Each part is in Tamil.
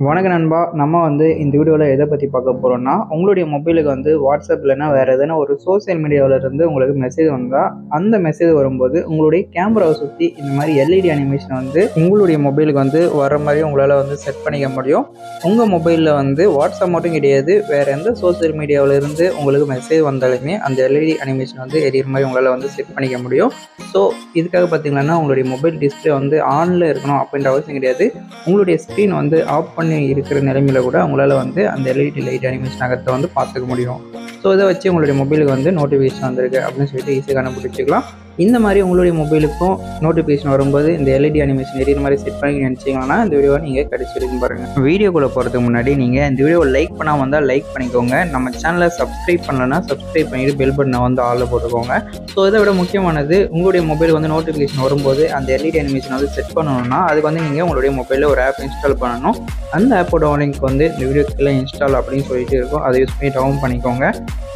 வணக்கம் நண்பா. நம்ம வந்து இந்த வீடியோவில் எதை பற்றி பார்க்க போகிறோம்னா உங்களுடைய மொபைலுக்கு வந்து வாட்ஸ்அப் இல்லைன்னா வேறு எதனா ஒரு சோஷியல் மீடியாவில் இருந்து உங்களுக்கு மெசேஜ் வந்தால் அந்த மெசேஜ் வரும்போது உங்களுடைய கேமராவை சுற்றி இந்த மாதிரி எல்இடி அனிமேஷன் வந்து உங்களுடைய மொபைலுக்கு வந்து வர மாதிரி உங்களால் வந்து செட் பண்ணிக்க முடியும். உங்கள் மொபைலில் வந்து வாட்ஸ்அப் மட்டும் கிடையாது வேறு எந்த சோஷியல் மீடியாவில் இருந்து உங்களுக்கு மெசேஜ் வந்தாலுமே அந்த எல்இடி அனிமேஷன் வந்து எரியற மாதிரி உங்களால் வந்து செட் பண்ணிக்க முடியும். ஸோ இதுக்காக பார்த்தீங்கன்னா உங்களுடைய மொபைல் டிஸ்பிளே வந்து ஆனில் இருக்கணும் அப்படின்ற அவசியம் கிடையாது. உங்களுடைய ஸ்க்ரீன் வந்து ஆஃப் பண்ணி இருக்கிற நிலைமையில கூட உங்களால் வந்து அந்த எல்இடி லைட் அனிமேஷன் அகத்தை வந்து பார்த்துக்க முடியும். ஸோ இதை வச்சு உங்களுடைய மொபைலுக்கு வந்து நோட்டிஃபிகேஷன் வந்திருக்கு அப்படின்னு சொல்லிட்டு ஈஸியாக கண்டுபிடிச்சிக்கலாம். இந்த மாதிரி உங்களுடைய மொபைலுக்கும் நோட்டிஃபிகேஷன் வரும்போது இந்த எல்இடி அனிமேஷன் எரியிற மாதிரி செட் பண்ணி நினச்சிங்கன்னா இந்த வீடியோவை நீங்கள் கடிச்சிருக்கும் பாருங்கள் வீடியோக்குள்ளே போகிறதுக்கு முன்னாடி நீங்கள் இந்த வீடியோவை லைக் பண்ணாமல் வந்தால் லைக் பண்ணிக்கோங்க. நம்ம சேனலை சப்ஸ்கிரைப் பண்ணலன்னா சப்ஸ்கிரைப் பண்ணிட்டு பெல் பட்டனை வந்து ஆளில் போட்டுக்கோங்க. ஸோ இதை விட முக்கியமானது உங்களுடைய மொபைல் வந்து நோட்டிஃபிகேஷன் வரும்போது அந்த எல்இடி அனிமேஷன் வந்து செட் பண்ணணும்னா அதுக்கு வந்து நீங்கள் உங்களுடைய மொபைலில் ஒரு ஆப் இன்ஸ்டால் பண்ணணும். அந்த ஆப்போட லிங்க் வந்து இந்த வீடியோக்கெல்லாம் இன்ஸ்டால் அப்படின்னு சொல்லிட்டு இருக்கும். அதை யூஸ் பண்ணி டவுன் பண்ணிக்கோங்க.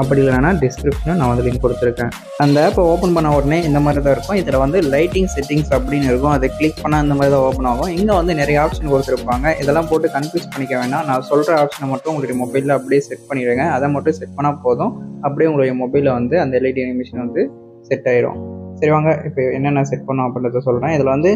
அப்படி இல்லைனா டிஸ்கிரிப்ஷனில் நான் வந்து லிங்க் கொடுத்துருக்கேன். அந்த ஆப்பை ஓப்பன் பண்ண உடனே இந்த மாதிரி தான் இருக்கும். இதில் வந்து லைட்டிங் செட்டிங்ஸ் அப்படின்னு இருக்கும். அதை கிளிக் பண்ணால் இந்த மாதிரி தான் ஓப்பன் ஆகும். இங்கே வந்து நிறைய ஆப்ஷன் கொடுத்துருப்பாங்க. இதெல்லாம் போட்டு கன்ஃபியூஸ் பண்ணிக்க வேணாம். நான் சொல்கிற ஆப்ஷனை மட்டும் உங்களுடைய மொபைலில் அப்படியே செட் பண்ணிவிடுங்க அதை மட்டும் செட் பண்ணால் போதும். அப்படியே உங்களுடைய மொபைலில் வந்து அந்த எல்இடி அனிமேஷன் வந்து செட் ஆயிடும் சரி வாங்க. இப்போ என்னென்ன செட் பண்ணோம் அப்படின்றத சொல்கிறேன் இதில் வந்து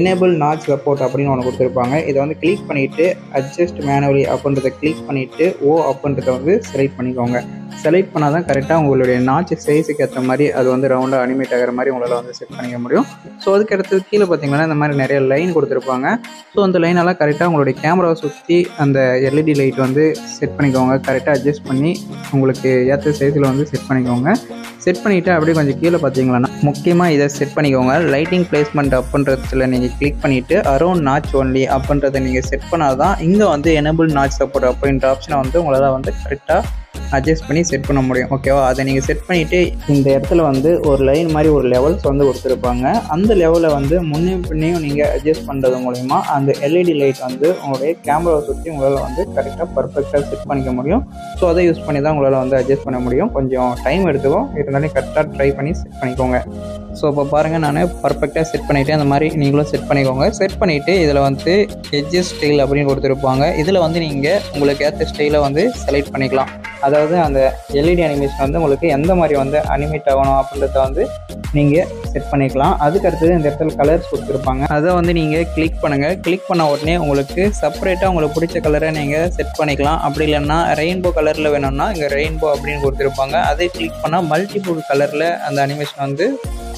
எனேபிள் நாச் சப்போர்ட் அப்படின்னு ஒன்று கொடுத்துருப்பாங்க. இதை வந்து கிளிக் பண்ணிவிட்டு அட்ஜஸ்ட் மேனுவலி அப்படின்றத கிளிக் பண்ணிவிட்டு ஓ அப்படின்றத வந்து செலக்ட் பண்ணிக்கோங்க. செலக்ட் பண்ணால் தான் கரெக்டாக உங்களுடைய நாச்சு சைஸுக்கு ஏற்ற மாதிரி அது வந்து ரவுண்டாக அனிமேட் ஆகிற மாதிரி உங்களால் வந்து செட் பண்ணிக்க முடியும். ஸோ அதுக்கு அடுத்தது கீழே பார்த்தீங்கன்னா இந்த மாதிரி நிறைய லைன் கொடுத்துருப்பாங்க. ஸோ அந்த லைனெல்லாம் கரெக்டாக உங்களுடைய கேமராவை சுற்றி அந்த எல்இடி லைட் வந்து செட் பண்ணிக்கோங்க. கரெக்டாக அட்ஜஸ்ட் பண்ணி உங்களுக்கு ஏற்ற சைஸில் வந்து செட் பண்ணிக்கோங்க. செட் பண்ணிவிட்டு அப்படியே கொஞ்சம் கீழே பார்த்தீங்கன்னா முக்கியமாக இதை செட் பண்ணிக்கோங்க. லைட்டிங் பிளேஸ்மெண்ட் அப்படின்றதுல நீங்கள் கிளிக் பண்ணிவிட்டு அரௌண்ட் நாச் ஒன்லி அப்படின்றத நீங்கள் செட் பண்ணால் தான் இங்கே வந்து எனபிள் நாச் சப்போர்ட் அப்படின்ற ஆப்ஷனை வந்து உங்களால் வந்து கரெக்டாக அட்ஜஸ்ட் பண்ணி செட் பண்ண முடியும் ஓகேவா அதை நீங்கள் செட் பண்ணிவிட்டு இந்த இடத்துல வந்து ஒரு லைன் மாதிரி ஒரு லெவல்ஸ் வந்து கொடுத்துருப்பாங்க. அந்த லெவலில் வந்து முன்னையும் பின்னையும் நீங்கள் அட்ஜஸ்ட் பண்ணுறது மூலிமா அந்த எல்இடி லைட் வந்து உங்களுடைய கேமராவை சுற்றி உங்களால் வந்து கரெக்டாக பர்ஃபெக்டாக செட் பண்ணிக்க முடியும். ஸோ அதை யூஸ் பண்ணி தான் உங்களால் வந்து அட்ஜஸ்ட் பண்ண முடியும். கொஞ்சம் டைம் எடுத்துக்கும் இருந்தாலும் கரெக்டாக ட்ரை பண்ணி செட் பண்ணிக்கோங்க. ஸோ இப்போ பாருங்கள் நான் பர்ஃபெக்டாக செட் பண்ணிவிட்டு அந்த மாதிரி நீங்களும் செட் பண்ணிக்கோங்க. செட் பண்ணிவிட்டு இதில் வந்து எட்ஜஸ் ஸ்டைல் அப்படின்னு கொடுத்துருப்பாங்க. இதில் வந்து நீங்கள் உங்களுக்கு ஏற்ற ஸ்டைலை வந்து செலக்ட் பண்ணிக்கலாம். அதாவது அந்த எல்இடி அனிமேஷன் வந்து உங்களுக்கு எந்த மாதிரி வந்து அனிமேட் ஆகணும் அப்படின்றத வந்து நீங்கள் செட் பண்ணிக்கலாம். அதுக்கு அடுத்தது இந்த இடத்துல கலர்ஸ் கொடுத்துருப்பாங்க. அதை வந்து நீங்கள் கிளிக் பண்ணுங்கள் கிளிக் பண்ண உடனே உங்களுக்கு செப்பரேட்டாக உங்களுக்கு பிடிச்ச கலரை நீங்கள் செட் பண்ணிக்கலாம். அப்படி இல்லைன்னா ரெயின்போ கலரில் வேணும்னா இங்கே ரெயின்போ அப்படின்னு கொடுத்துருப்பாங்க. அதை கிளிக் பண்ணால் மல்டிபிள் கலரில் அந்த அனிமேஷன் வந்து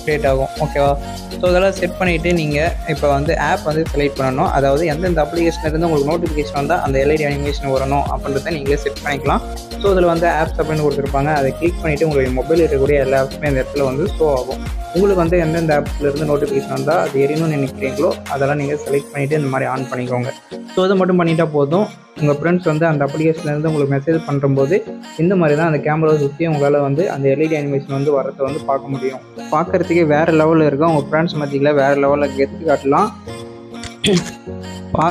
க்ரியேட் ஆகும். ஓகேவா ஸோ இதெல்லாம் செட் பண்ணிவிட்டு நீங்கள் இப்போ வந்து ஆப் வந்து செலக்ட் பண்ணணும். அதாவது எந்தெந்த அப்ளிகேஷன் இருந்து உங்களுக்கு நோட்டிஃபிகேஷன் வந்தால் அந்த எல்ஐடி அனிமேஷன் வரணும் அப்படின்றத நீங்களே செட் பண்ணிக்கலாம். ஸோ இதில் வந்து ஆப்ஸ் அப்படின்னு கொடுத்துருப்பாங்க. அதை கிளிக் பண்ணிவிட்டு உங்களுடைய மொபைல் இருக்கக்கூடிய எல்லா ஆப்ஸுமே இந்த இடத்துல வந்து ஷோ ஆகும். உங்களுக்கு வந்து எந்தெந்த ஆப்ஸ்லேருந்து நோட்டிஃபிகேஷன் வந்தால் அது எரியணும்னு நினைக்கிறீங்களோ அதெல்லாம் நீங்கள் செலக்ட் பண்ணிவிட்டு இந்த மாதிரி ஆன் பண்ணிக்கோங்க. ஸோ இதை மட்டும் பண்ணிட்டா போதும். உங்கள் ஃப்ரெண்ட்ஸ் வந்து அந்த அப்ளிகேஷன்லேருந்து உங்களுக்கு மெசேஜ் பண்ணும்போது இந்த மாதிரி தான் அந்த கேமரா சுற்றி உங்களால் வந்து அந்த எல்இடி அனிமேஷன் வந்து வரத்தை வந்து பார்க்க முடியும். பார்க்குறதுக்கே வேறு லெவலில் இருக்கும். உங்கள் ஃப்ரெண்ட்ஸ் மத்தியில் வேறு லெவலில் கெத்து காட்டலாம். பா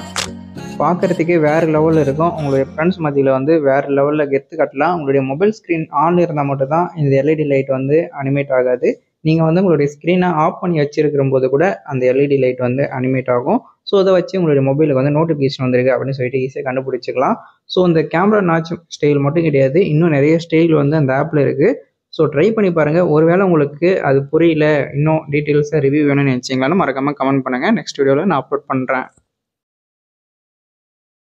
பார்க்குறதுக்கே வேறு லெவலில் இருக்கும். உங்களுடைய ஃப்ரெண்ட்ஸ் மத்தியில் வந்து வேறு லெவலில் கெத்து காட்டலாம். உங்களுடைய மொபைல் ஸ்க்ரீன் ஆன் இருந்தால் மட்டும் தான் இந்த எல்இடி லைட் வந்து அனிமேட் ஆகாது. நீங்கள் வந்து உங்களுடைய ஸ்க்ரீனை ஆஃப் பண்ணி வச்சிருக்கிற போது கூட அந்த எல்இடி லைட் வந்து அனிமேட் ஆகும். ஸோ அதை வச்சு உங்களுடைய மொபைலுக்கு வந்து நோட்டிஃபிகேஷன் வந்திருக்கு அப்படின்னு சொல்லிட்டு ஈஸியாக கண்டுபிடிச்சிக்கலாம். ஸோ இந்த கேமரா நாச் ஸ்டைல் மட்டும் கிடையாது. இன்னும் நிறைய ஸ்டைல் வந்து அந்த ஆப்பில் இருக்குது ஸோ ட்ரை பண்ணி பாருங்கள் ஒருவேளை உங்களுக்கு அது புரியல. இன்னும் டீட்டெயில்ஸாக ரிவ்யூ வேணும்னு நினச்சிங்களான்னு மறக்காமல் கமெண்ட் பண்ணுங்கள் நெக்ஸ்ட் வீடியோவில் நான் அப்லோட் பண்ணுறேன்